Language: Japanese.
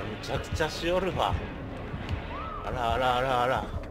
むちゃくちゃしおるわ。あらあらあらあら。